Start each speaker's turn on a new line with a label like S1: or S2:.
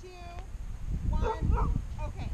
S1: Two, one, okay.